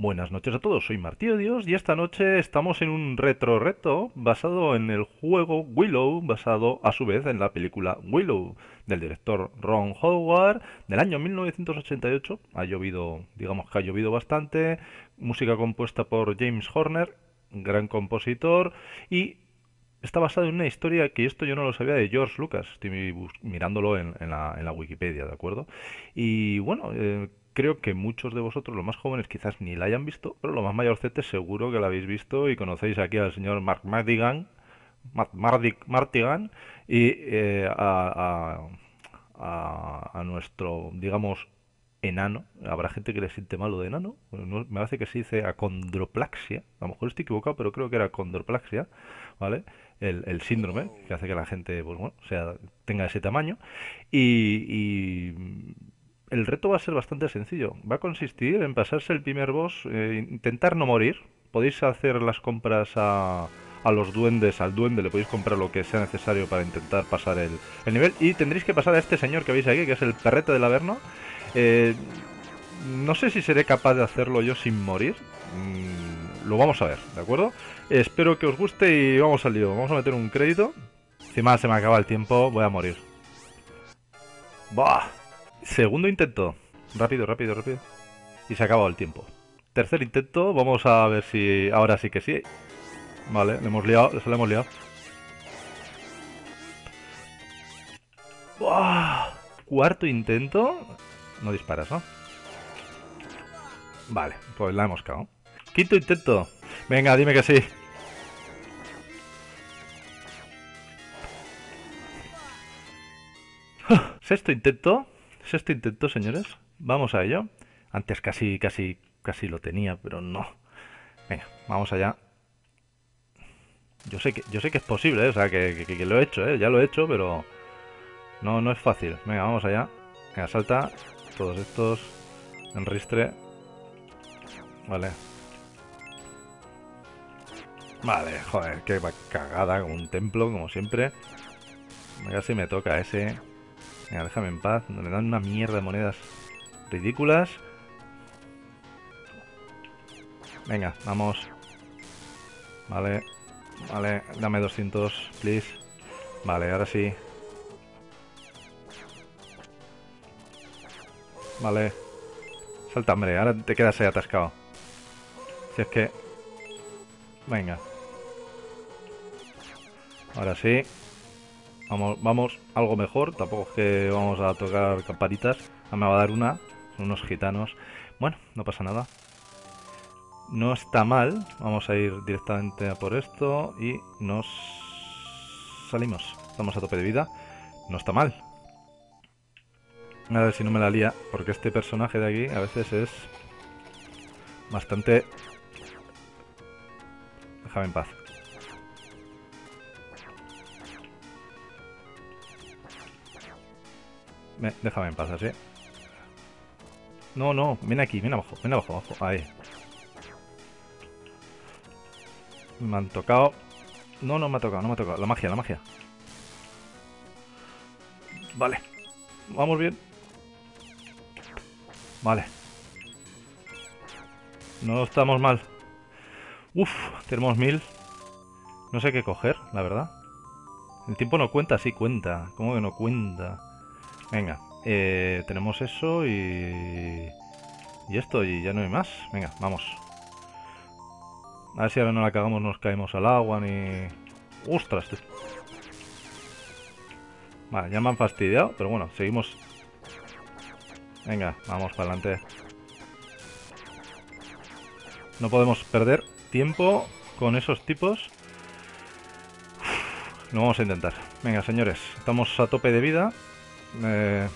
Buenas noches a todos, soy Martí Dios y esta noche estamos en un retro reto basado en el juego Willow, basado a su vez en la película Willow del director Ron Howard del año 1988. Ha llovido, digamos que ha llovido bastante, música compuesta por James Horner, gran compositor y está basado en una historia que esto yo no lo sabía de George Lucas, estoy mirándolo en, la, en la, Wikipedia, ¿de acuerdo? Y bueno, eh, creo que muchos de vosotros, los más jóvenes, quizás ni la hayan visto, pero los más mayorcetes seguro que la habéis visto y conocéis aquí al señor Mark Mardigan, Mardigan y eh, a, a, nuestro, digamos, enano. Habrá gente que le siente malo de enano. me parece que se dice acondroplaxia. A lo mejor estoy equivocado, pero creo que era acondroplaxia, ¿vale? El, el síndrome que hace que la gente, pues bueno, sea, tenga ese tamaño. y el reto va a ser bastante sencillo. Va a consistir en pasarse el primer boss, eh, intentar no morir. Podéis hacer las compras a, a, los duendes, al duende le podéis comprar lo que sea necesario para intentar pasar el, nivel. Y tendréis que pasar a este señor que veis aquí, que es el perrete del Averno. Eh, no sé si seré capaz de hacerlo yo sin morir. Mm, lo vamos a ver, ¿de acuerdo? espero que os guste y vamos al lío. Vamos a meter un crédito. Encima se me acaba el tiempo, voy a morir. ¡Bah! Segundo intento. Rápido, rápido, rápido. Y se ha acabado el tiempo. Tercer intento. Vamos a ver si... Ahora sí que sí. Vale, le hemos liado. Se le hemos liado. Cuarto intento. No disparas, ¿no? Vale, pues la hemos cagado. Quinto intento. Venga, dime que sí. Sexto intento. Sexto intento, señores. Vamos a ello. Antes casi, casi, casi lo tenía, pero no. Venga, vamos allá. Yo sé que, yo sé que es posible, ¿eh? o sea, que, lo he hecho, ¿eh? ya lo he hecho, pero no, no es fácil. Venga, vamos allá. Venga, salta. Todos estos. Enristre. Vale. Vale, joder, qué cagada, un templo, como siempre. Casi me toca ese. Venga, déjame en paz. Me dan una mierda de monedas ridículas. Venga, vamos. Vale. Vale, dame 200, please. Vale, ahora sí. Vale. Salta, hombre. Ahora te quedas ahí atascado. Si es que... Venga. Ahora sí. Vamos, vamos algo mejor. Tampoco es que vamos a tocar campanitas. Ah, me va a dar una. Son unos gitanos. Bueno, no pasa nada. No está mal. Vamos a ir directamente a por esto. Y nos salimos. Estamos a tope de vida. No está mal. A ver si no me la lía. Porque este personaje de aquí a veces es bastante... Déjame en paz. Déjame en paz, así. No, no, ven aquí, ven abajo, ven abajo, abajo, ahí. Me han tocado. No, no me ha tocado, no me ha tocado. La magia, la magia. Vale. Vamos bien. Vale. No estamos mal. Uf, tenemos mil. No sé qué coger, la verdad. El tiempo no cuenta, sí cuenta. ¿Cómo que no cuenta? Venga, eh, tenemos eso y... Y esto, y ya no hay más. Venga, vamos. A ver si ahora no la cagamos, nos caemos al agua, ni... ¡Ostras! Vale, ya me han fastidiado, pero bueno, seguimos. Venga, vamos para adelante. No podemos perder tiempo con esos tipos. Lo vamos a intentar. Venga, señores, estamos a tope de vida. Eh...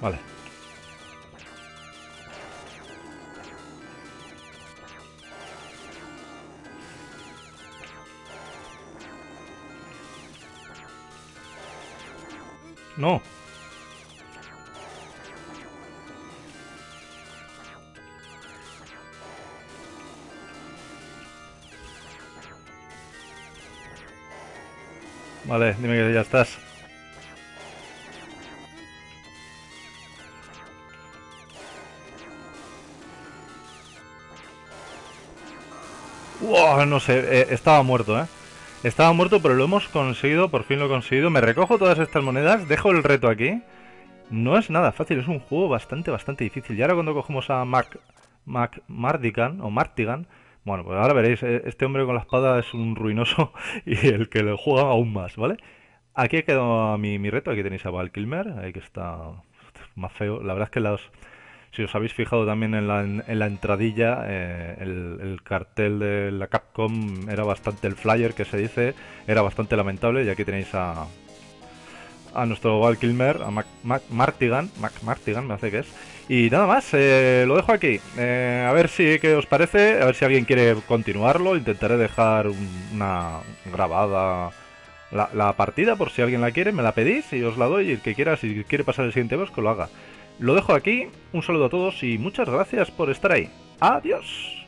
Vale. No. Vale, dime que ya estás. Wow, no sé, eh, estaba muerto, ¿eh? Estaba muerto, pero lo hemos conseguido, por fin lo he conseguido. Me recojo todas estas monedas, dejo el reto aquí. No es nada fácil, es un juego bastante, bastante difícil. Y ahora cuando cogemos a Mac, Mac Mardigan, o Martigan, bueno, pues ahora veréis, eh, este hombre con la espada es un ruinoso y el que lo juega aún más, ¿vale? Aquí he quedado mi, mi reto, aquí tenéis a Val Kilmer, ahí que está más feo. La verdad es que los, si os habéis fijado también en la, en la entradilla, eh, el, cartel de la Capcom era bastante, el flyer que se dice, era bastante lamentable y aquí tenéis a, a nuestro Val Kilmer, a Mac, Mac Martigan, Mac Martigan me hace que es. Y nada más, eh, lo dejo aquí. Eh, a ver si qué os parece, a ver si alguien quiere continuarlo. Intentaré dejar una grabada la, partida por si alguien la quiere, me la pedís y os la doy. Y el que quiera, si quiere pasar el siguiente boss, que lo haga. Lo dejo aquí, un saludo a todos y muchas gracias por estar ahí. Adiós.